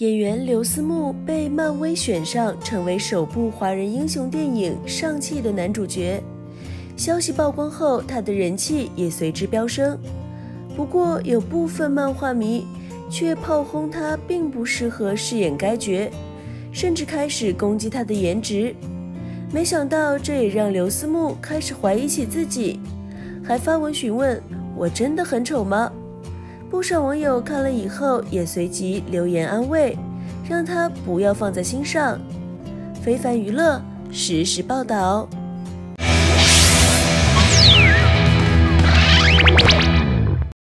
演员刘思慕被漫威选上成为首部华人英雄电影《上汽》的男主角，消息曝光后，他的人气也随之飙升。不过，有部分漫画迷却炮轰他并不适合饰演该角，甚至开始攻击他的颜值。没想到，这也让刘思慕开始怀疑起自己，还发文询问：“我真的很丑吗？”不少网友看了以后也随即留言安慰，让他不要放在心上。非凡娱乐实时报道。